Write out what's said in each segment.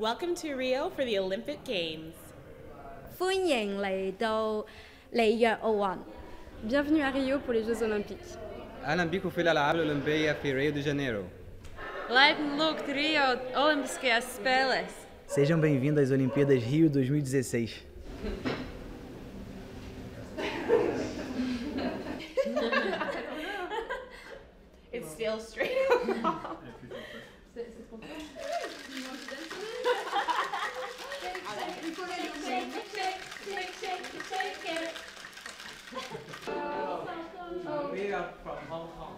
Welcome to Rio for the Olympic Games. 欢迎嚟到里约奥运。 Bienvenue à Rio pour les Jeux Olympiques. أهلا بكم في الألعاب الأولمبية في ريو دي جانيرو Laipni lūgt Rio Olimpiskajās spēlēs. Sejam bem-vindos às Olimpíadas Rio 2016. It's still straight. We are from Hong Kong.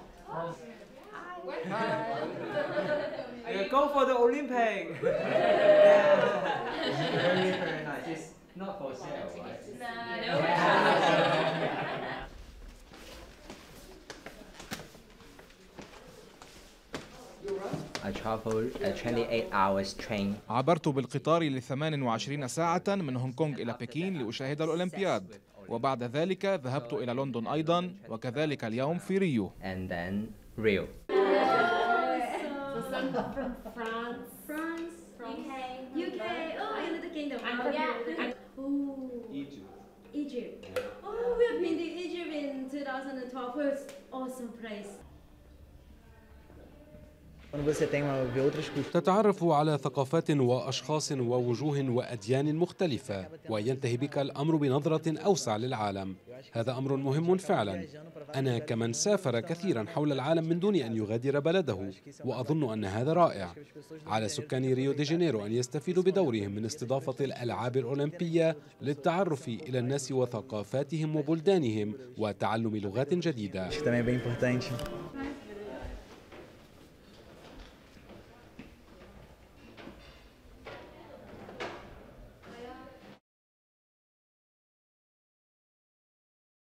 Yeah, go for the Olympic. yeah. very very nice. It's not for sale, right? I traveled عبرت بالقطار ل 28 ساعة من هونغ كونغ إلى بكين لأشاهد الأولمبياد وبعد ذلك ذهبت إلى لندن أيضا وكذلك اليوم في ريو and then Rio. France. France. UK. UK. Oh, United Kingdom. Oh, yeah. Oh, Egypt. Egypt. Oh, we have been to Egypt in 2012. It was awesome place. تتعرف على ثقافات وأشخاص ووجوه وأديان مختلفة وينتهي بك الأمر بنظرة أوسع للعالم. هذا أمر مهم فعلا. أنا كمن سافر كثيرا حول العالم من دون أن يغادر بلده وأظن أن هذا رائع. على سكان ريو دي جانيرو أن يستفيدوا بدورهم من استضافة الألعاب الأولمبية للتعرف إلى الناس وثقافاتهم وبلدانهم وتعلم لغات جديدة.